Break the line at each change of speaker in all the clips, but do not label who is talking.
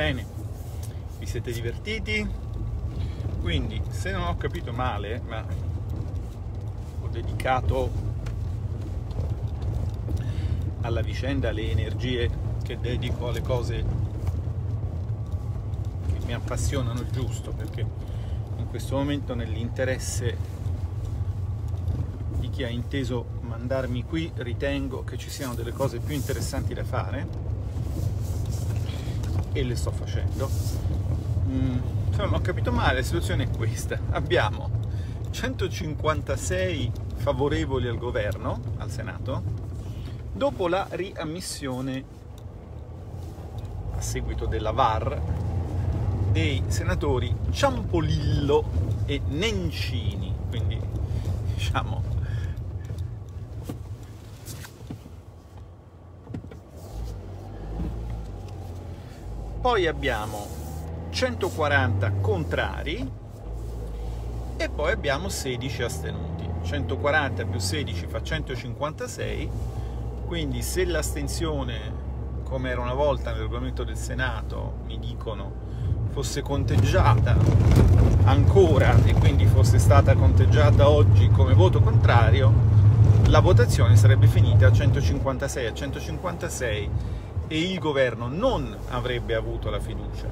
Bene, vi siete divertiti? Quindi, se non ho capito male, ma ho dedicato alla vicenda le energie che dedico alle cose che mi appassionano il giusto, perché in questo momento nell'interesse di chi ha inteso mandarmi qui ritengo che ci siano delle cose più interessanti da fare e le sto facendo. Mm, se non ho capito male, la situazione è questa. Abbiamo 156 favorevoli al governo, al Senato, dopo la riammissione a seguito della VAR dei senatori Ciampolillo e Nencini, quindi diciamo poi abbiamo 140 contrari e poi abbiamo 16 astenuti. 140 più 16 fa 156, quindi se l'astensione, come era una volta nel regolamento del Senato, mi dicono fosse conteggiata ancora e quindi fosse stata conteggiata oggi come voto contrario, la votazione sarebbe finita a 156 a 156 e il governo non avrebbe avuto la fiducia.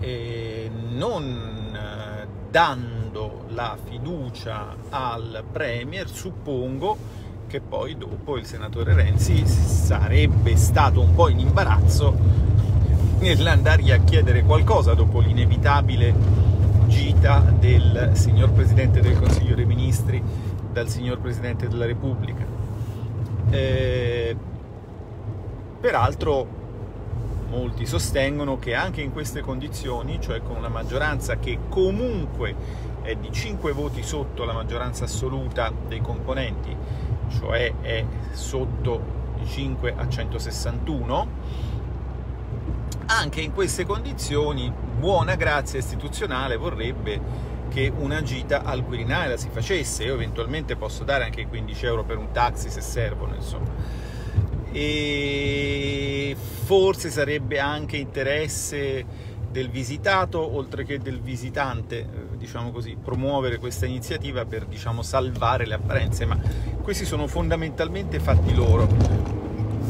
E non eh, dando la fiducia al Premier, suppongo che poi dopo il senatore Renzi sarebbe stato un po' in imbarazzo nell'andargli a chiedere qualcosa dopo l'inevitabile gita del signor Presidente del Consiglio dei Ministri dal signor Presidente della Repubblica. Eh, Peraltro molti sostengono che anche in queste condizioni, cioè con una maggioranza che comunque è di 5 voti sotto la maggioranza assoluta dei componenti, cioè è sotto i 5 a 161, anche in queste condizioni buona grazia istituzionale vorrebbe che una gita al Quirinale la si facesse, io eventualmente posso dare anche 15 euro per un taxi se servono, insomma e forse sarebbe anche interesse del visitato oltre che del visitante, eh, diciamo così, promuovere questa iniziativa per diciamo, salvare le apparenze, ma questi sono fondamentalmente fatti loro.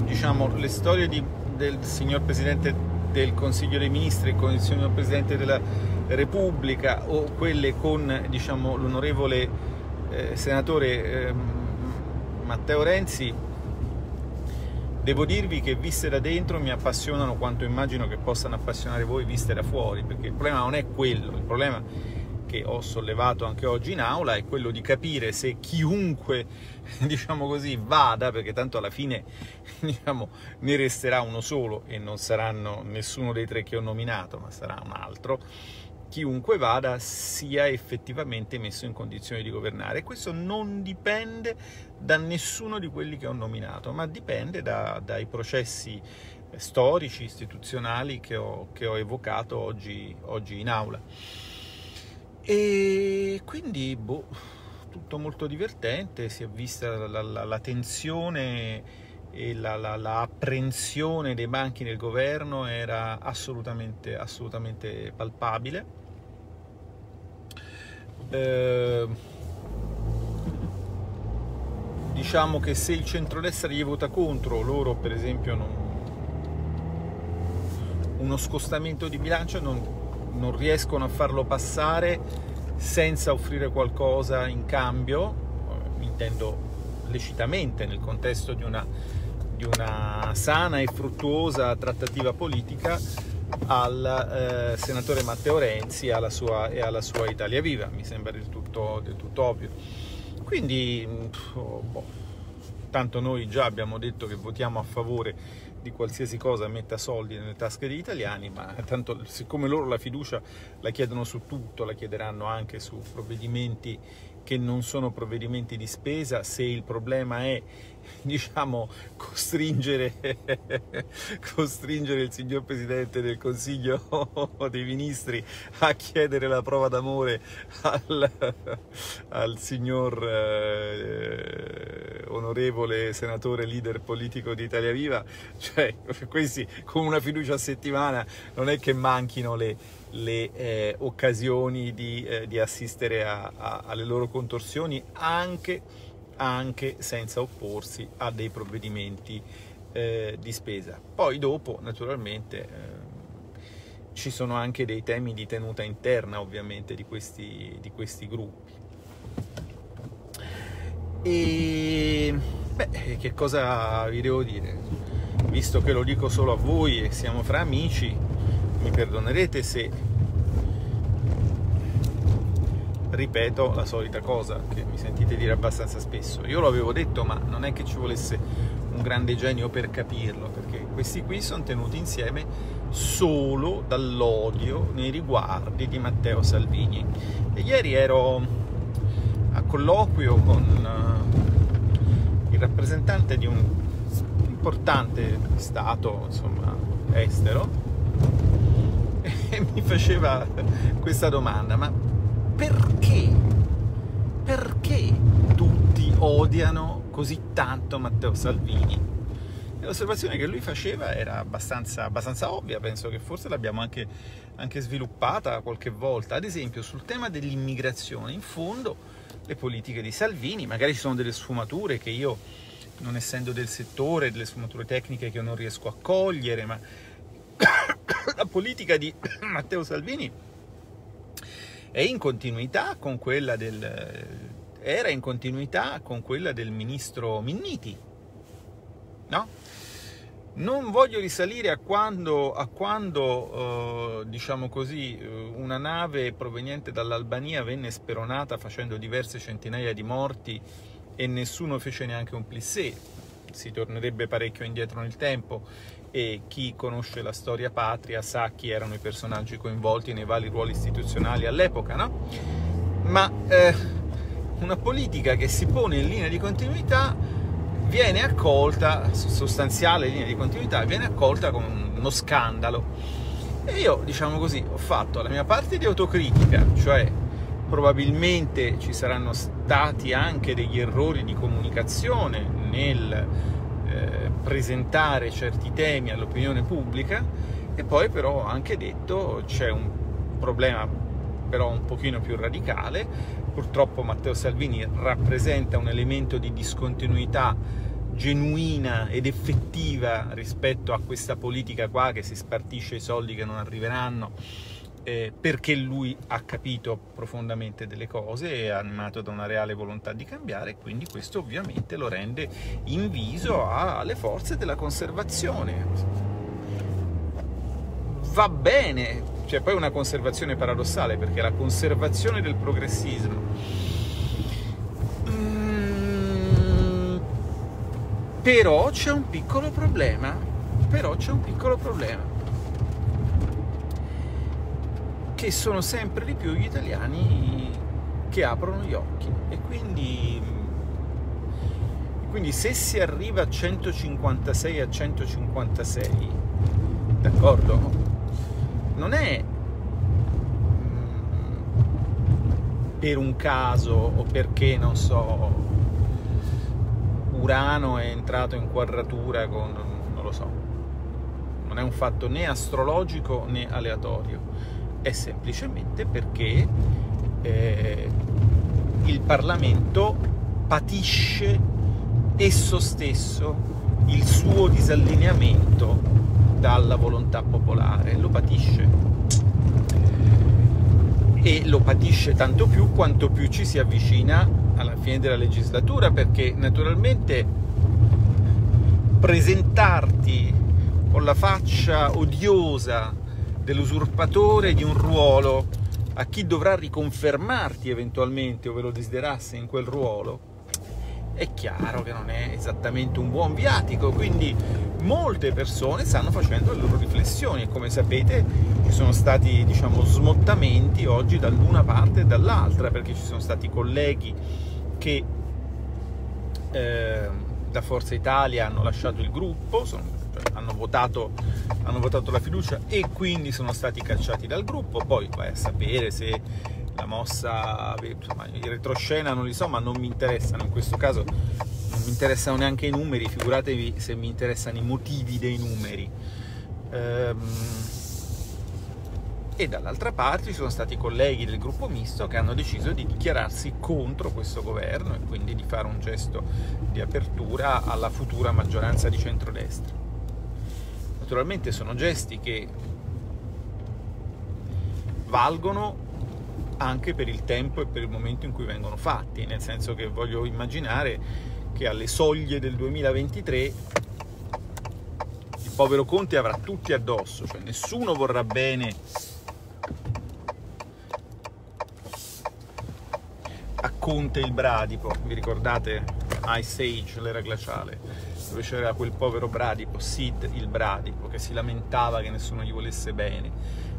Diciamo, le storie di, del signor Presidente del Consiglio dei Ministri con il signor Presidente della Repubblica o quelle con diciamo, l'onorevole eh, senatore eh, Matteo Renzi Devo dirvi che viste da dentro mi appassionano quanto immagino che possano appassionare voi viste da fuori, perché il problema non è quello, il problema che ho sollevato anche oggi in aula è quello di capire se chiunque, diciamo così, vada, perché tanto alla fine diciamo, ne resterà uno solo e non saranno nessuno dei tre che ho nominato, ma sarà un altro, chiunque vada sia effettivamente messo in condizioni di governare. Questo non dipende da nessuno di quelli che ho nominato, ma dipende da, dai processi storici, istituzionali che ho, che ho evocato oggi, oggi, in aula. E quindi, boh, tutto molto divertente, si è vista la, la, la tensione e la, la, la, apprensione dei banchi del governo era assolutamente, assolutamente palpabile. Eh, diciamo che se il centrodestra gli vota contro, loro per esempio non, uno scostamento di bilancio non, non riescono a farlo passare senza offrire qualcosa in cambio, eh, intendo lecitamente nel contesto di una di una sana e fruttuosa trattativa politica al eh, senatore Matteo Renzi alla sua, e alla sua Italia Viva, mi sembra del tutto, del tutto ovvio. Quindi, oh, boh, tanto noi già abbiamo detto che votiamo a favore di qualsiasi cosa metta soldi nelle tasche degli italiani, ma tanto siccome loro la fiducia la chiedono su tutto, la chiederanno anche su provvedimenti che non sono provvedimenti di spesa, se il problema è diciamo, costringere, costringere il signor Presidente del Consiglio dei Ministri a chiedere la prova d'amore al, al signor eh, onorevole senatore leader politico di Italia Viva, cioè questi con una fiducia a settimana non è che manchino le, le eh, occasioni di, eh, di assistere a, a, alle loro contorsioni anche anche senza opporsi a dei provvedimenti eh, di spesa. Poi dopo, naturalmente, eh, ci sono anche dei temi di tenuta interna, ovviamente, di questi, di questi gruppi. E beh, che cosa vi devo dire? Visto che lo dico solo a voi e siamo fra amici, mi perdonerete se ripeto la solita cosa che mi sentite dire abbastanza spesso. Io lo avevo detto, ma non è che ci volesse un grande genio per capirlo, perché questi qui sono tenuti insieme solo dall'odio nei riguardi di Matteo Salvini. E ieri ero a colloquio con uh, il rappresentante di un importante stato, insomma, estero, mi faceva questa domanda, ma perché? Perché tutti odiano così tanto Matteo Salvini? L'osservazione che lui faceva era abbastanza, abbastanza ovvia, penso che forse l'abbiamo anche, anche sviluppata qualche volta. Ad esempio, sul tema dell'immigrazione, in fondo le politiche di Salvini, magari ci sono delle sfumature che io, non essendo del settore, delle sfumature tecniche che io non riesco a cogliere, ma la politica di Matteo Salvini è in continuità con quella del, era in continuità con quella del ministro Minniti, no? Non voglio risalire a quando, a quando eh, diciamo così, eh, una nave proveniente dall'Albania venne speronata facendo diverse centinaia di morti e nessuno fece neanche un plissé. Si tornerebbe parecchio indietro nel tempo e chi conosce la storia patria sa chi erano i personaggi coinvolti nei vari ruoli istituzionali all'epoca, no? Ma eh, una politica che si pone in linea di continuità viene accolta, sostanziale linea di continuità, viene accolta con uno scandalo. E io, diciamo così, ho fatto la mia parte di autocritica, cioè probabilmente ci saranno stati anche degli errori di comunicazione nel eh, presentare certi temi all'opinione pubblica e poi però ho anche detto c'è un problema però un pochino più radicale, purtroppo Matteo Salvini rappresenta un elemento di discontinuità genuina ed effettiva rispetto a questa politica qua che si spartisce i soldi che non arriveranno eh, perché lui ha capito profondamente delle cose è animato da una reale volontà di cambiare e quindi questo ovviamente lo rende inviso alle forze della conservazione. Va bene, c'è poi una conservazione paradossale perché la conservazione del progressismo mm, però c'è un piccolo problema però c'è un piccolo problema che sono sempre di più gli italiani che aprono gli occhi. E quindi, quindi se si arriva a 156 a 156 d'accordo? Non è mm, per un caso o perché non so Urano è entrato in quadratura con non lo so. Non è un fatto né astrologico né aleatorio è semplicemente perché eh, il Parlamento patisce esso stesso il suo disallineamento dalla volontà popolare, lo patisce. E lo patisce tanto più quanto più ci si avvicina alla fine della legislatura, perché naturalmente presentarti con la faccia odiosa dell'usurpatore di un ruolo. A chi dovrà riconfermarti eventualmente o ve lo desiderasse in quel ruolo, è chiaro che non è esattamente un buon viatico, quindi molte persone stanno facendo le loro riflessioni. E come sapete ci sono stati diciamo smottamenti oggi dall'una parte e dall'altra perché ci sono stati colleghi che eh, da Forza Italia hanno lasciato il gruppo, sono, hanno, votato, hanno votato la fiducia e quindi sono stati cacciati dal gruppo. Poi vai a sapere se la mossa, insomma, in retroscena non li so, ma non mi interessano in questo caso, non mi interessano neanche i numeri, figuratevi se mi interessano i motivi dei numeri. Ehm, e dall'altra parte ci sono stati colleghi del gruppo misto che hanno deciso di dichiararsi contro questo governo e quindi di fare un gesto di apertura alla futura maggioranza di centrodestra. Naturalmente sono gesti che valgono anche per il tempo e per il momento in cui vengono fatti, nel senso che voglio immaginare che alle soglie del 2023 il povero Conte avrà tutti addosso, cioè nessuno vorrà bene Conte il Bradipo, vi ricordate Ice Age, l'era glaciale, dove c'era quel povero Bradipo, Sid il Bradipo, che si lamentava che nessuno gli volesse bene,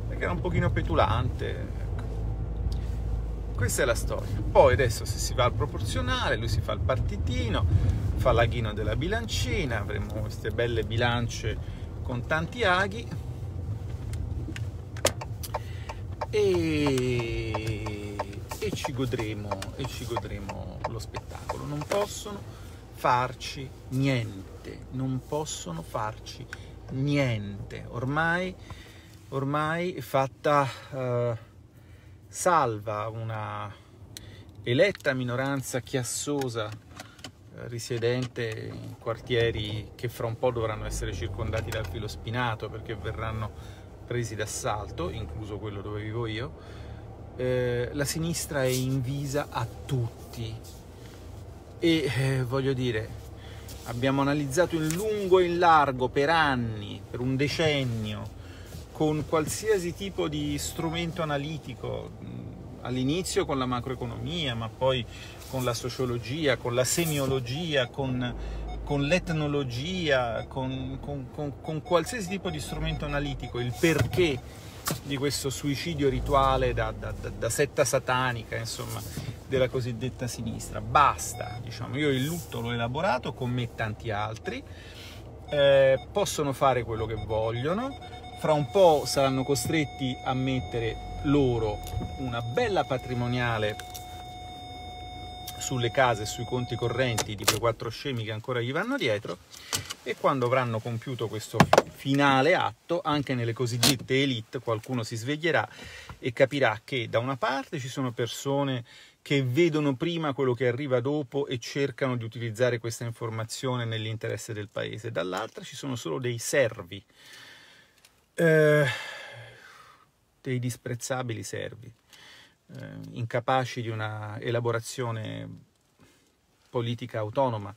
perché era un pochino petulante. Ecco. Questa è la storia. Poi adesso se si va al proporzionale, lui si fa il partitino, fa l'aghino della bilancina, avremo queste belle bilance con tanti aghi. E e ci godremo, e ci godremo lo spettacolo. Non possono farci niente, non possono farci niente. Ormai, ormai è fatta uh, salva una eletta minoranza chiassosa uh, risiedente in quartieri che fra un po' dovranno essere circondati dal filo spinato perché verranno presi d'assalto, incluso quello dove vivo io. Eh, la sinistra è invisa a tutti e eh, voglio dire, abbiamo analizzato in lungo e in largo per anni, per un decennio, con qualsiasi tipo di strumento analitico, all'inizio con la macroeconomia, ma poi con la sociologia, con la semiologia, con, con l'etnologia, con, con, con, qualsiasi tipo di strumento analitico, il perché di questo suicidio rituale da, da, da, setta satanica, insomma, della cosiddetta sinistra. Basta, diciamo, io il lutto l'ho elaborato con me e tanti altri, eh, possono fare quello che vogliono, fra un po' saranno costretti a mettere loro una bella patrimoniale sulle case e sui conti correnti di quei quattro scemi che ancora gli vanno dietro e quando avranno compiuto questo finale atto, anche nelle cosiddette elite qualcuno si sveglierà e capirà che da una parte ci sono persone che vedono prima quello che arriva dopo e cercano di utilizzare questa informazione nell'interesse del paese, dall'altra ci sono solo dei servi, eh, dei disprezzabili servi eh, incapaci di una elaborazione politica autonoma,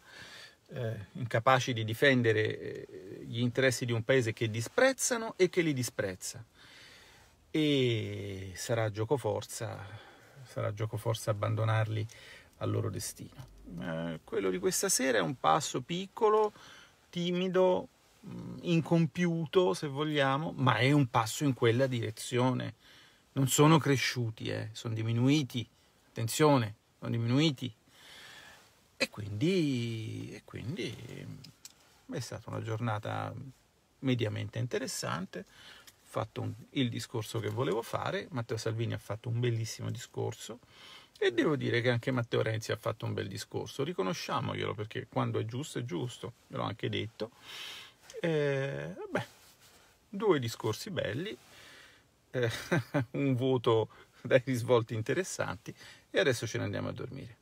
eh, incapaci di difendere eh, gli interessi di un paese che disprezzano e che li disprezza. E sarà gioco forza, sarà gioco forza abbandonarli al loro destino. Eh, quello di questa sera è un passo piccolo, timido, mm, incompiuto se vogliamo, ma è un passo in quella direzione non sono cresciuti, eh, sono diminuiti, attenzione, sono diminuiti. E quindi, e quindi è stata una giornata mediamente interessante, ho fatto un, il discorso che volevo fare, Matteo Salvini ha fatto un bellissimo discorso. E devo dire che anche Matteo Renzi ha fatto un bel discorso, riconosciamoglielo perché quando è giusto è giusto, ve l'ho anche detto. Eh, beh, due discorsi belli, eh, un voto dai risvolti interessanti e adesso ce ne andiamo a dormire.